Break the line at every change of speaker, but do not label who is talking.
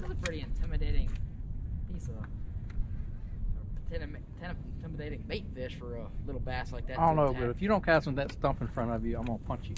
This is a pretty intimidating piece of intimidating bait fish for a little bass like that.
I don't know,
attack.
but if you don't cast with that stump in front of you, I'm gonna punch you.